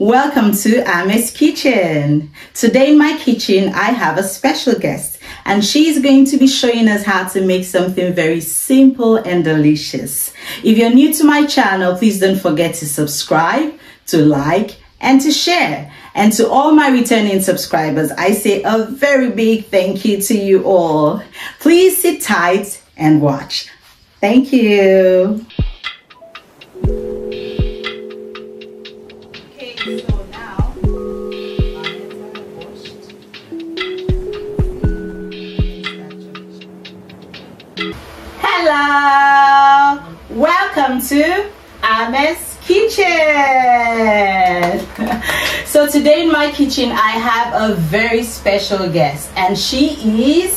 Welcome to Ame's Kitchen. Today in my kitchen, I have a special guest and she's going to be showing us how to make something very simple and delicious. If you're new to my channel, please don't forget to subscribe, to like, and to share. And to all my returning subscribers, I say a very big thank you to you all. Please sit tight and watch. Thank you. Welcome to Ame's Kitchen. so today in my kitchen I have a very special guest and she is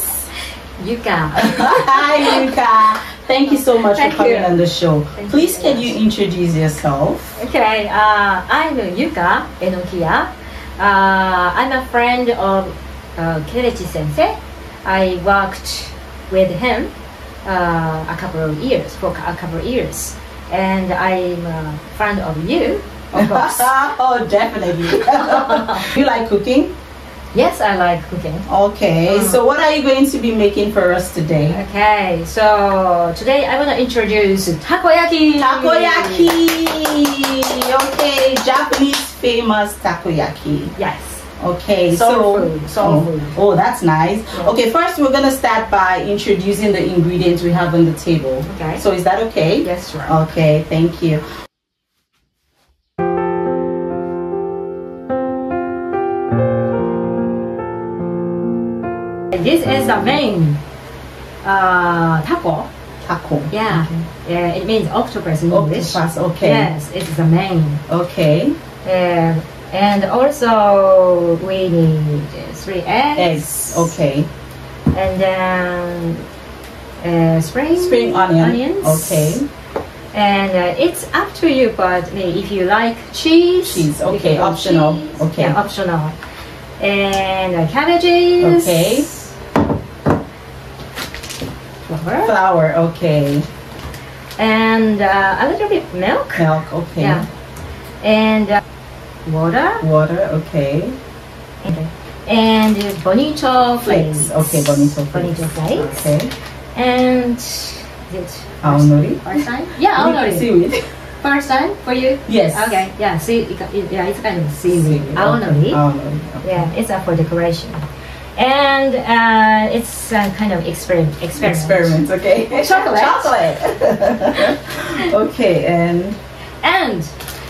Yuka. Hi Yuka. Thank you so much Thank for coming you. on the show. Thank Please you can very you introduce yourself? Okay, uh, I'm Yuka Enokia. Uh, I'm a friend of uh, Kelechi Sensei. I worked with him uh, a couple of years, for a couple of years. And I'm a friend of you, of course. oh, definitely. you like cooking? yes, I like cooking. Okay, Mm. so what are you going to be making for us today? Okay, so today I want to introduce takoyaki. Takoyaki! Okay, Japanese famous takoyaki. Yes. Okay, Soul so food, soul oh, food. oh, that's nice. Yeah. Okay, first we're gonna start by introducing the ingredients we have on the table. Okay. So is that okay? Yes, sure. Okay, thank you. This is the main uh, taco. Taco. Yeah, yeah, it means octopus in English. Octopus. Okay. Yes, it's the main. Okay. And and also we need three eggs. Eggs. Okay. And then uh, spring Spring onion. onions. Okay. And uh, it's up to you, but if you like cheese, Cheese, okay, optional, cheese. okay. Yeah, optional. And uh, cabbages. Okay. Flour. Flour. Okay. And uh, a little bit milk. Milk. Okay. Yeah. And uh, water. Water. Okay. Okay. And uh, bonito flakes. Flakes. Okay. Bonito flakes. Bonito flakes. Okay. And is it Aonori. first time? Yeah, aonori. Seaweed. First time for you? Yes. Okay. Yeah. See, yeah, it's kind of seaweed. Seaweed. Aonori. Aonori. Okay. Yeah, it's uh, for decoration. And uh, it's uh, kind of experiment. Experiment. Experiment. Okay. Chocolate. Chocolate. okay. And And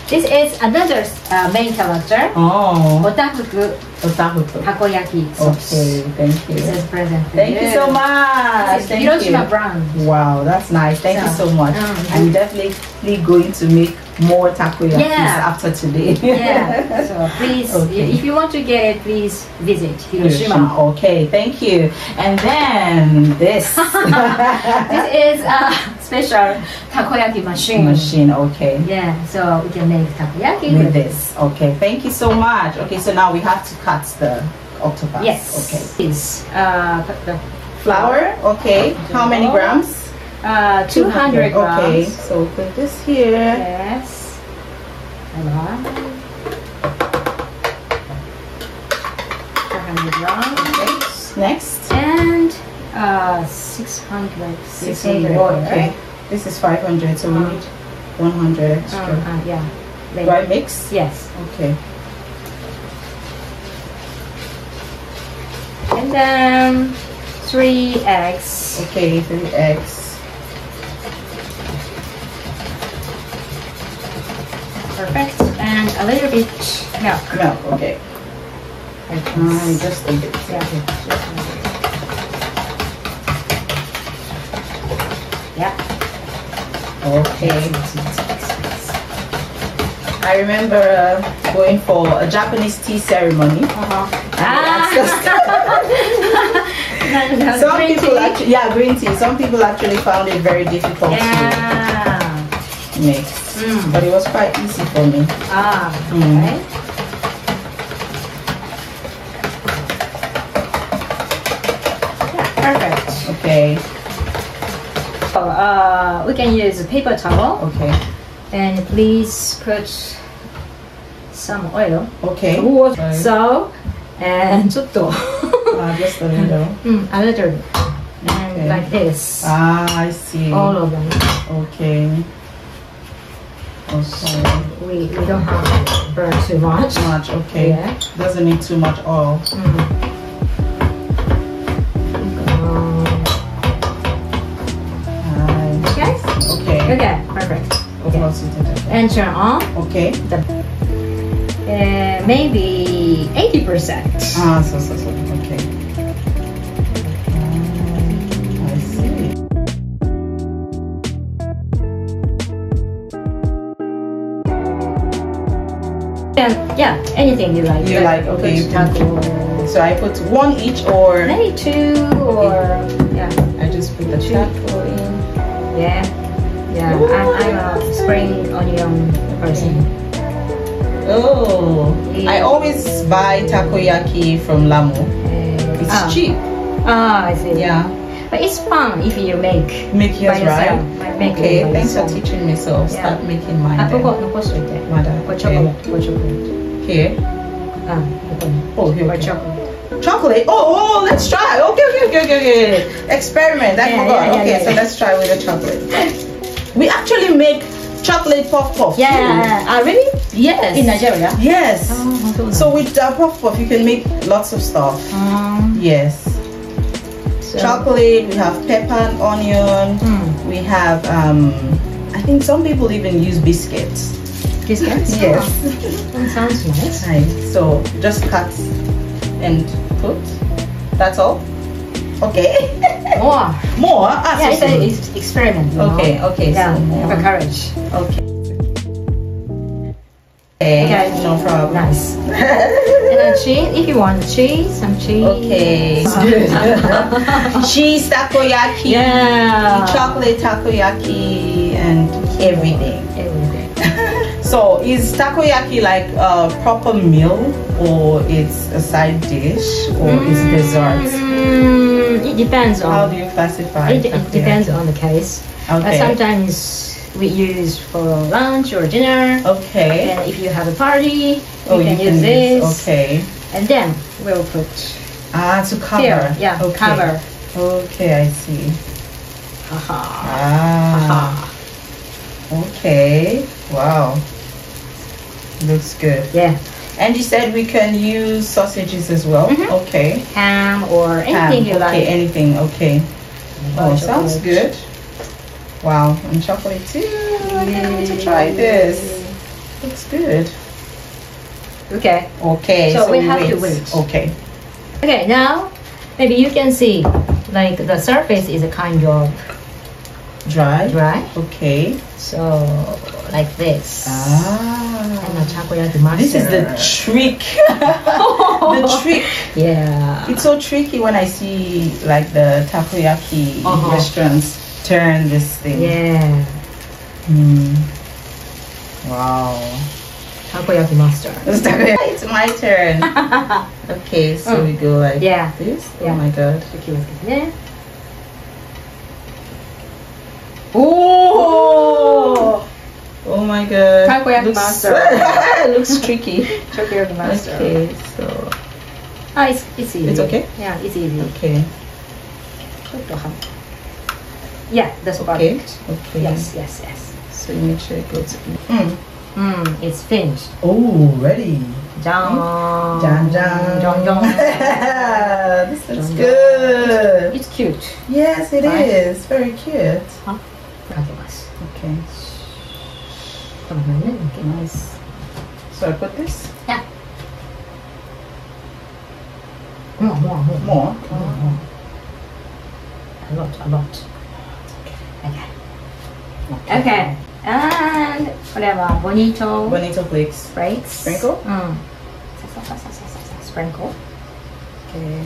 this is another uh, main character. oh, Otafuku otahuto. takoyaki. Okay. Thank you. This you. is present. Thank you so much. This is Hiroshima you. brand. Wow, that's nice. Thank you So, so much. um, I'm definitely going to make more takoyakis Yeah. after today. Yeah. So please, Okay. if you want to get it, please visit Hiroshima. Hiroshima. Okay, thank you. And then this this is a special takoyaki machine. machine. Okay. Yeah, so we can make takoyaki With this. Okay. Thank you so much. Okay, so now we have to cut the octopus. Yes. Okay. Is uh, the Flour. Okay. How many grams? Uh, 200 grams. Okay. So put this here. Yes. Hello. 200 grams. Next. And uh, 600 600. water. Okay. This is 500, so we Uh. need 100 Uh, extra. uh, yeah. Do I mix? Yes. Okay. And then three eggs. Okay, three eggs. Perfect. And a little bit milk. Milk, okay. Um, just a bit. Yeah. Yeah. Okay. I remember uh, going for a Japanese tea ceremony. Uh-huh. Ah. Some Green people tea. actually, yeah, green tea. Some people actually found it very difficult Yeah. to mix, Mm. but it was quite easy for me. Ah, Mm. okay. Yeah, perfect. Okay. So, uh, we can use a paper towel Okay. and please put some oil. Okay. Water. So, and ちょっと Uh, just a little. うん、a little. And Okay. like this. Ah, I see. All of them. Okay. Okay. We, we don't have to burn too much. Much. Okay. Yeah. Doesn't need too much oil. Mm. Nice. Okay. Okay. Okay, perfect. Okay. course you did it. And turn on Okay. the uh, maybe 80%. Ah, so so so. Okay. And yeah, anything you like. You like, okay, you can- taco. So I put one each, or Maybe two or yeah, I just put the two taco in. yeah, yeah. I'm, I'm a spring onion person. Oh, Yeah. I always buy takoyaki from Lamu. Uh, It's ah. cheap. Ah, I see. Yeah. But it's fun if you make. Make yours right. Make okay, it thanks for teaching me. So I'll yeah. start making mine. I forgot the what's with. Mother. What chocolate? What chocolate? Here. Ah, oh, here. What chocolate? Chocolate. Oh, oh, let's try. Okay, okay, okay, okay, okay. Experiment. I yeah, forgot. Yeah, okay, so let's try with the chocolate. We actually make chocolate puff puff. Yeah. Too. Ah, really? Yes. In Nigeria? Yes. Oh, so with uh, puff puff, you can make lots of stuff. Um, yes. Chocolate. We have pepper and onion. Mm. We have. Um, I think some people even use biscuits. Biscuits? Yes. That sounds nice. Nice. So just cut and put. That's all. Okay. More. More. Ah, Yeah, so- it's so- a it's experiment. you know? Okay, okay, Yeah, so have a courage. Okay. Okay, Okay. no problem. Nice. and then cheese, if you want cheese, some cheese. Okay. Cheese takoyaki, Yeah. chocolate takoyaki, and everything. Everything. So, is takoyaki like a proper meal, or it's a side dish, or is dessert? Mm, it depends on. How do you classify? It, it depends on the case. Okay. sometimes we use for lunch or dinner. Okay. And if you have a party, Oh, you can use this. Okay. And then we'll put Ah, to cover. here. Yeah, Okay. cover. Okay, I see. Haha. Ah. Haha. Okay. Wow. Looks good. Yeah. And you said we can use sausages as well. Mhm. Okay. Ham or anything Ham. you okay, like. anything. Okay. Oh, sounds good. Wow, and chocolate too. I can't wait to try this. Looks good. Okay. Okay. So we have to wait. Okay. Okay, now maybe you can see like the surface is a kind of Dry. dry. Okay. So like this. Ah. And the takoyaki master. This is the trick. the trick. Yeah. It's so tricky when I see like the takoyaki Uh-huh. restaurants turn this thing. Yeah. Mm. Wow. Takoyaki master. it's my turn. okay, so mm. we go like yeah. this. Oh yeah. my god. Yeah. Oh! Oh my god. Takoyaki looks, master. looks tricky. Takoyaki master. Okay, so. Ah, it's, it's easy. It's okay? Yeah, it's easy. Okay. Yeah, that's about okay. it. Okay. Yes, yes, yes. So you make sure it goes in. Mm. Mm, it's finished. Oh, ready. John. John, John. John, John. this looks good. It's, cute. Yes, it right? is. Very cute. Huh? Okay. Okay, nice. So I put this? Yeah. More, more, more. More? more. more. A lot, a lot. Okay. Okay. And whatever. Bonito. Bonito flakes. Flakes. Sprinkle. Mm. Sprinkle. Okay.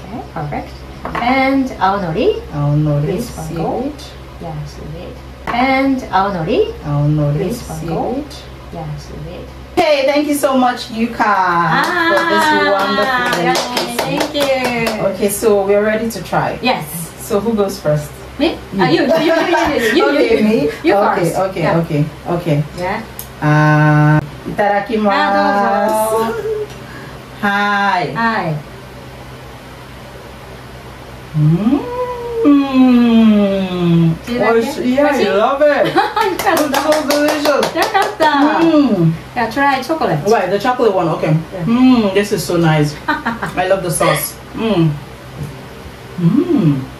Okay, perfect. And aonori. Our. Sprinkle. Yeah, seaweed. And aonori. Our. Sprinkle. Yeah, seaweed. Okay, thank you so much, Yuka, ah, for this ah, wonderful. Thank you. Okay, so we're ready to try. Yes. So who goes first? Me? You. Ah, you, you, you, you, you, okay, me? You okay, first. Okay, yeah. okay, okay. Yeah. Uh, itadakimasu. Ah, Hi. Hi. Mmm. Yeah, I love it. it's so delicious. Mm. Yeah, try chocolate. Right, the chocolate one. Okay. Mmm, yeah. Hmm, this is so nice. I love the sauce. Mmm. Mmm.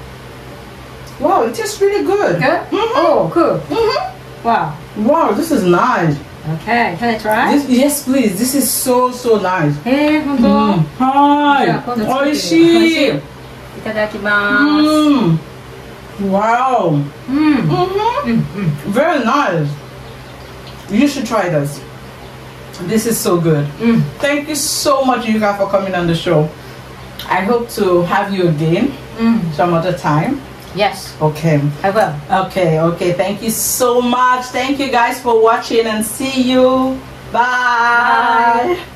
Wow, it tastes really good. Good? Mm -hmm. Oh, cool. Mm -hmm. Wow. Wow, this is nice. Okay, can I try? This, yes, please. This is so, so nice. Hey, Hongo. Mm. Mm-hmm. Hi. Oishi. Mm. Wow. Mm. Mm-hmm. Mm -hmm. Mm -hmm. Very nice. You should try this. This is so good. Mm. Thank you so much, Yuka, for coming on the show. I hope to have you again mm. some other time. Yes. Okay. I will. Okay, okay. Thank you so much. Thank you guys for watching and see you. Bye. Bye.